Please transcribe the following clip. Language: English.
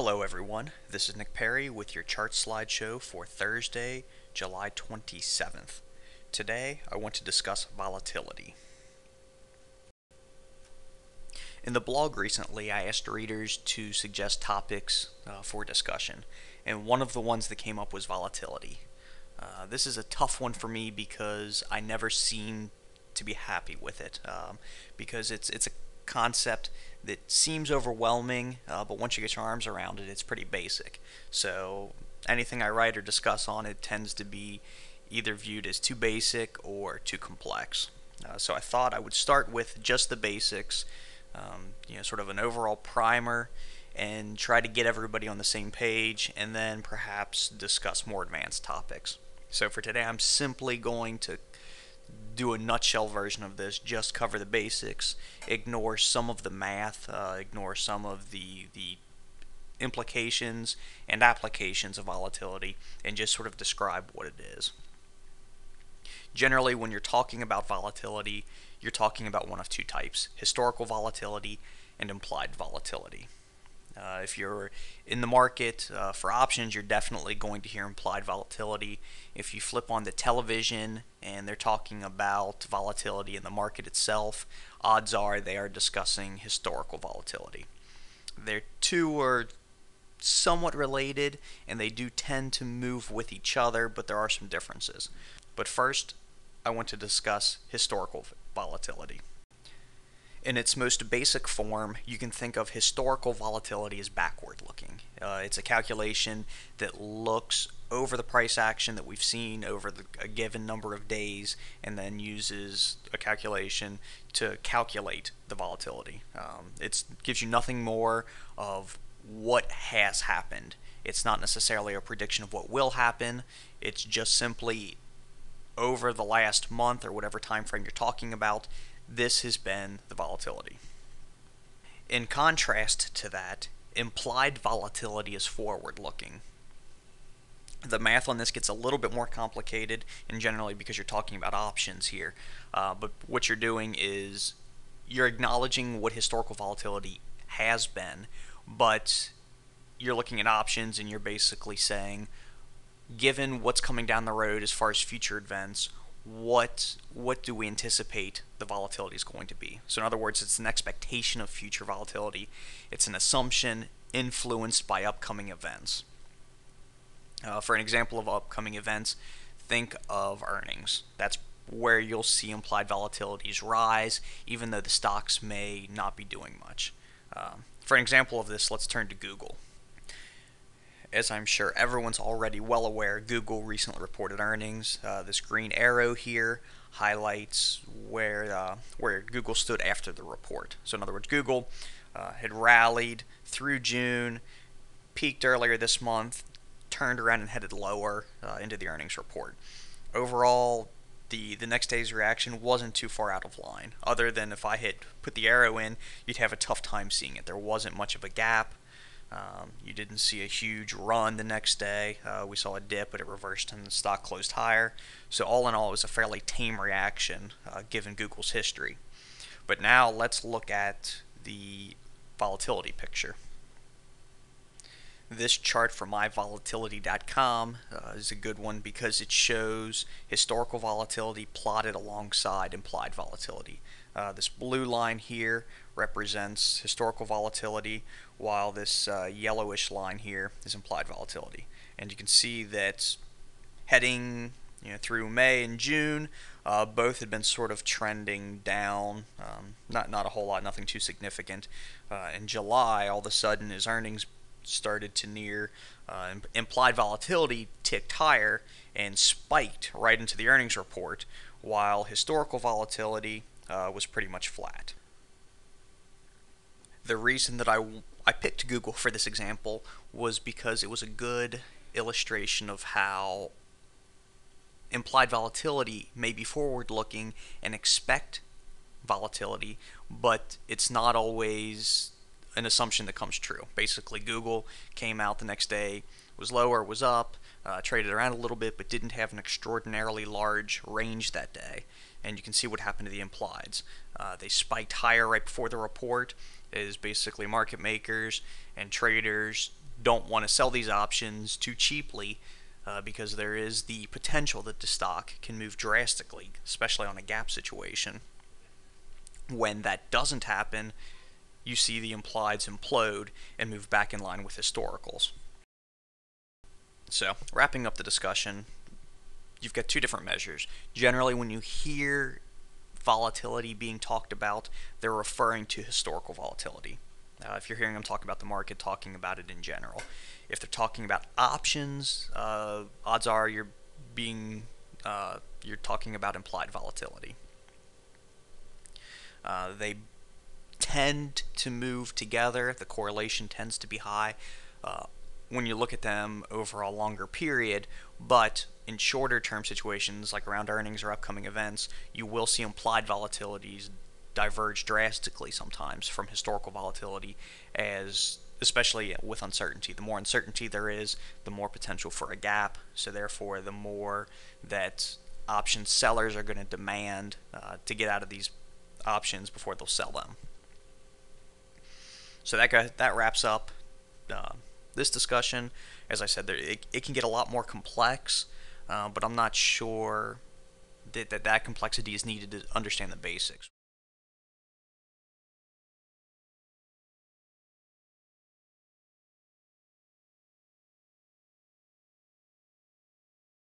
Hello everyone, this is Nick Perry with your chart slideshow for Thursday, July 27th. Today I want to discuss volatility. In the blog recently, I asked readers to suggest topics uh, for discussion, and one of the ones that came up was volatility. Uh, this is a tough one for me because I never seem to be happy with it, um, because it's it's a concept that seems overwhelming, uh, but once you get your arms around it, it's pretty basic. So anything I write or discuss on it tends to be either viewed as too basic or too complex. Uh, so I thought I would start with just the basics, um, you know, sort of an overall primer, and try to get everybody on the same page, and then perhaps discuss more advanced topics. So for today, I'm simply going to do a nutshell version of this, just cover the basics, ignore some of the math, uh, ignore some of the, the implications and applications of volatility, and just sort of describe what it is. Generally, when you're talking about volatility, you're talking about one of two types historical volatility and implied volatility. Uh, if you're in the market uh, for options, you're definitely going to hear implied volatility. If you flip on the television and they're talking about volatility in the market itself, odds are they are discussing historical volatility. Their two are somewhat related and they do tend to move with each other, but there are some differences. But first, I want to discuss historical volatility. In its most basic form, you can think of historical volatility as backward looking. Uh, it's a calculation that looks over the price action that we've seen over the, a given number of days and then uses a calculation to calculate the volatility. Um, it gives you nothing more of what has happened. It's not necessarily a prediction of what will happen. It's just simply over the last month or whatever time frame you're talking about, this has been the volatility. In contrast to that, implied volatility is forward looking. The math on this gets a little bit more complicated, and generally because you're talking about options here. Uh, but what you're doing is you're acknowledging what historical volatility has been, but you're looking at options and you're basically saying, given what's coming down the road as far as future events, what what do we anticipate the volatility is going to be? So in other words, it's an expectation of future volatility. It's an assumption influenced by upcoming events. Uh, for an example of upcoming events, think of earnings. That's where you'll see implied volatilities rise, even though the stocks may not be doing much. Um, for an example of this, let's turn to Google. As I'm sure everyone's already well aware, Google recently reported earnings. Uh, this green arrow here highlights where uh, where Google stood after the report. So in other words, Google uh, had rallied through June, peaked earlier this month, turned around and headed lower uh, into the earnings report. Overall, the the next day's reaction wasn't too far out of line. Other than if I had put the arrow in, you'd have a tough time seeing it. There wasn't much of a gap. Um, you didn't see a huge run the next day. Uh, we saw a dip, but it reversed and the stock closed higher. So, all in all, it was a fairly tame reaction uh, given Google's history. But now let's look at the volatility picture. This chart from ivolatility.com uh, is a good one because it shows historical volatility plotted alongside implied volatility. Uh, this blue line here represents historical volatility, while this uh, yellowish line here is implied volatility. And you can see that heading you know, through May and June, uh, both had been sort of trending down. Um, not not a whole lot, nothing too significant. Uh, in July, all of a sudden, his earnings started to near uh, implied volatility ticked higher and spiked right into the earnings report, while historical volatility uh, was pretty much flat. The reason that I, I picked Google for this example was because it was a good illustration of how implied volatility may be forward looking and expect volatility, but it's not always an assumption that comes true. Basically, Google came out the next day, was lower, was up, uh, traded around a little bit, but didn't have an extraordinarily large range that day and you can see what happened to the implieds. Uh, they spiked higher right before the report, as basically market makers and traders don't want to sell these options too cheaply uh, because there is the potential that the stock can move drastically, especially on a gap situation. When that doesn't happen, you see the implieds implode and move back in line with historicals. So, wrapping up the discussion, you've got two different measures. Generally, when you hear volatility being talked about, they're referring to historical volatility. Uh, if you're hearing them talk about the market, talking about it in general. If they're talking about options, uh, odds are you're being uh, you're talking about implied volatility. Uh, they tend to move together. The correlation tends to be high uh, when you look at them over a longer period, but in shorter term situations like around earnings or upcoming events, you will see implied volatilities diverge drastically sometimes from historical volatility as especially with uncertainty. The more uncertainty there is, the more potential for a gap. So therefore, the more that option sellers are going to demand uh, to get out of these options before they'll sell them. So that that wraps up uh, this discussion. As I said, there, it, it can get a lot more complex, uh, but I'm not sure that, that that complexity is needed to understand the basics.